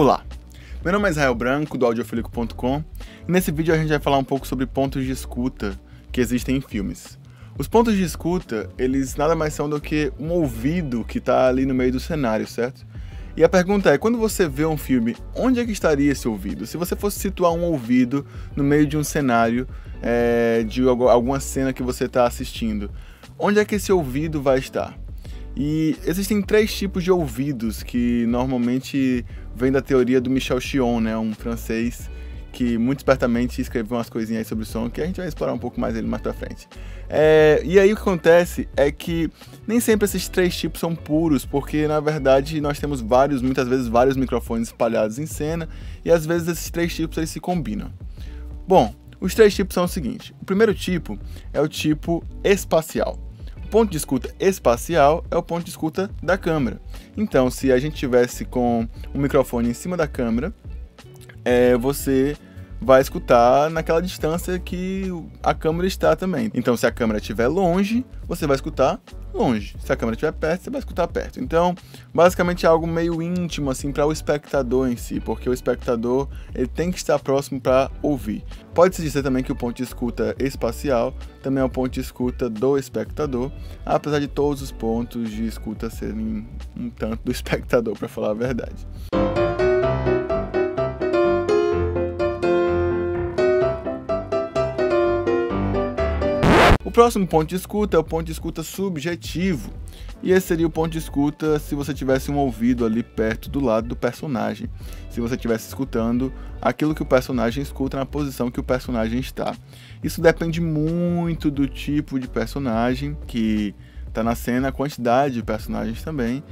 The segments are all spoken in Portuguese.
Olá, meu nome é Israel Branco, do audiofilico.com, e nesse vídeo a gente vai falar um pouco sobre pontos de escuta que existem em filmes. Os pontos de escuta, eles nada mais são do que um ouvido que está ali no meio do cenário, certo? E a pergunta é, quando você vê um filme, onde é que estaria esse ouvido? Se você fosse situar um ouvido no meio de um cenário, é, de alguma cena que você está assistindo, onde é que esse ouvido vai estar? E existem três tipos de ouvidos que normalmente vêm da teoria do Michel Chion, né, um francês que muito espertamente escreveu umas coisinhas sobre som que a gente vai explorar um pouco mais ele mais pra frente. É, e aí o que acontece é que nem sempre esses três tipos são puros, porque na verdade nós temos vários, muitas vezes vários microfones espalhados em cena e às vezes esses três tipos eles se combinam. Bom, os três tipos são o seguinte: o primeiro tipo é o tipo espacial ponto de escuta espacial é o ponto de escuta da câmera. Então, se a gente tivesse com o microfone em cima da câmera, é, você vai escutar naquela distância que a câmera está também. Então, se a câmera estiver longe, você vai escutar longe. Se a câmera estiver perto, você vai escutar perto. Então, basicamente é algo meio íntimo assim para o espectador em si, porque o espectador ele tem que estar próximo para ouvir. Pode-se dizer também que o ponto de escuta espacial também é o ponto de escuta do espectador, apesar de todos os pontos de escuta serem um tanto do espectador, para falar a verdade. Próximo ponto de escuta é o ponto de escuta subjetivo. E esse seria o ponto de escuta se você tivesse um ouvido ali perto do lado do personagem. Se você estivesse escutando aquilo que o personagem escuta na posição que o personagem está. Isso depende muito do tipo de personagem que está na cena, a quantidade de personagens também.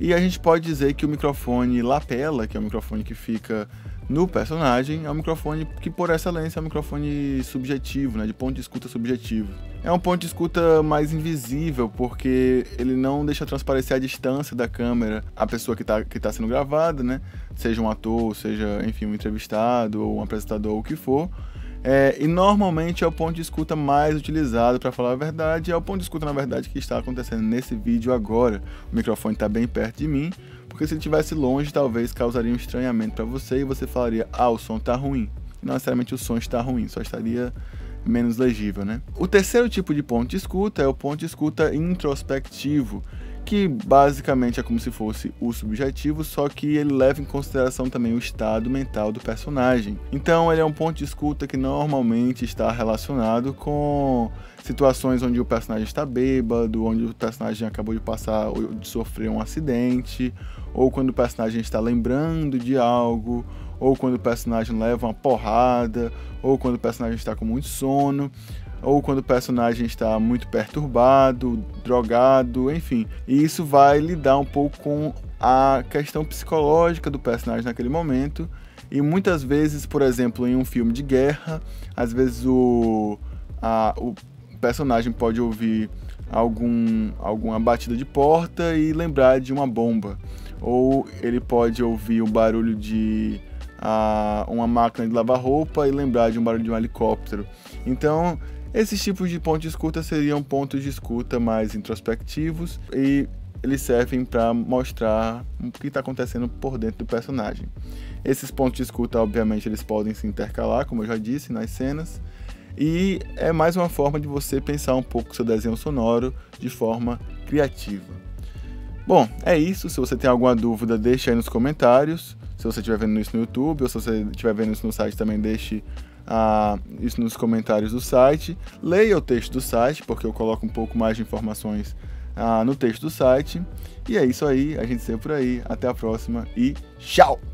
E a gente pode dizer que o microfone lapela, que é o microfone que fica no personagem, é um microfone que, por excelência, é um microfone subjetivo, né, de ponto de escuta subjetivo. É um ponto de escuta mais invisível, porque ele não deixa transparecer a distância da câmera a pessoa que está que tá sendo gravada, né? Seja um ator, seja, enfim, um entrevistado, ou um apresentador, ou o que for. É, e normalmente é o ponto de escuta mais utilizado, para falar a verdade, é o ponto de escuta, na verdade, que está acontecendo nesse vídeo agora. O microfone está bem perto de mim, porque se ele estivesse longe, talvez causaria um estranhamento para você e você falaria: ah, o som está ruim. Não necessariamente o som está ruim, só estaria menos legível, né? O terceiro tipo de ponto de escuta é o ponto de escuta introspectivo, que basicamente é como se fosse o subjetivo, só que ele leva em consideração também o estado mental do personagem. Então ele é um ponto de escuta que normalmente está relacionado com situações onde o personagem está bêbado, onde o personagem acabou de passar ou de sofrer um acidente, ou quando o personagem está lembrando de algo, ou quando o personagem leva uma porrada, ou quando o personagem está com muito sono ou quando o personagem está muito perturbado, drogado, enfim. E isso vai lidar um pouco com a questão psicológica do personagem naquele momento. E muitas vezes, por exemplo, em um filme de guerra, às vezes o, a, o personagem pode ouvir algum, alguma batida de porta e lembrar de uma bomba. Ou ele pode ouvir o barulho de a, uma máquina de lavar roupa e lembrar de um barulho de um helicóptero. Então, esses tipos de pontos de escuta seriam pontos de escuta mais introspectivos e eles servem para mostrar o que está acontecendo por dentro do personagem. Esses pontos de escuta, obviamente, eles podem se intercalar, como eu já disse, nas cenas, e é mais uma forma de você pensar um pouco seu desenho sonoro de forma criativa. Bom, é isso. Se você tem alguma dúvida, deixe aí nos comentários. Se você estiver vendo isso no YouTube ou se você estiver vendo isso no site, também deixe isso nos comentários do site. Leia o texto do site, porque eu coloco um pouco mais de informações ah, no texto do site. E é isso aí, a gente se vê por aí. Até a próxima e tchau!